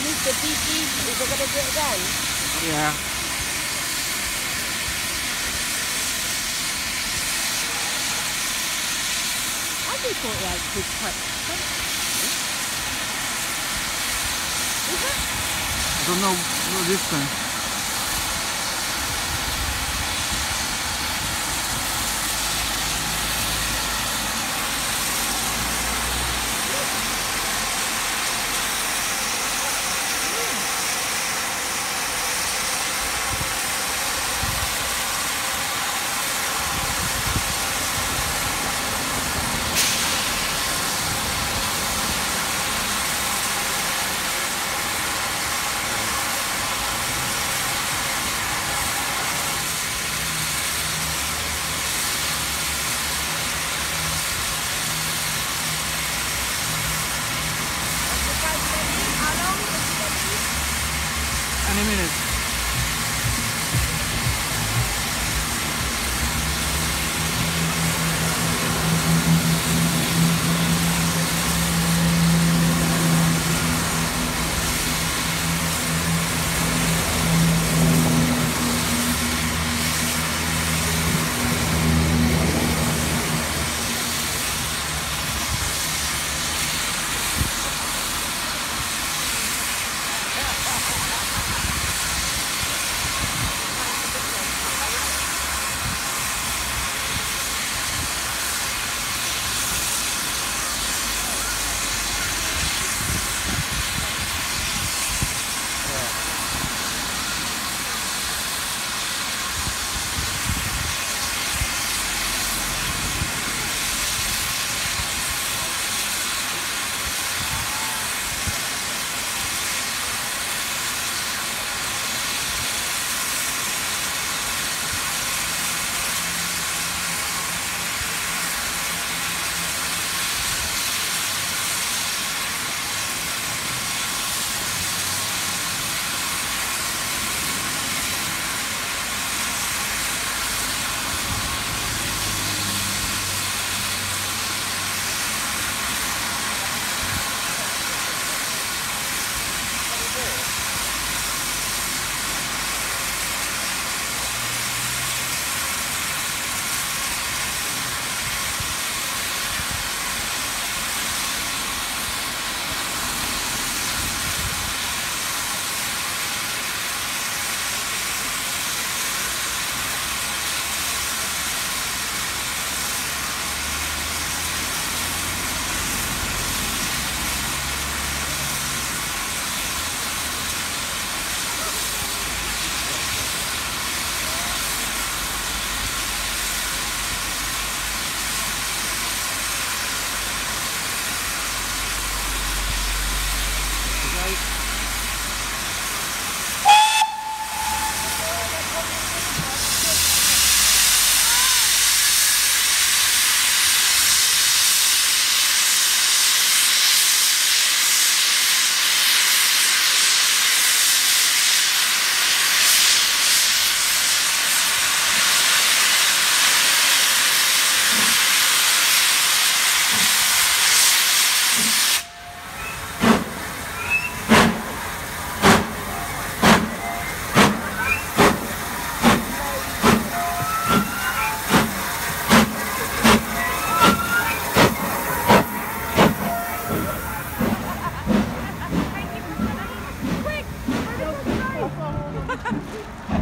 Mr. Tiki, is it gonna get done? Yeah. I just it had good cut. Is it? I don't know no distance. How 20 minutes. Across country. Um,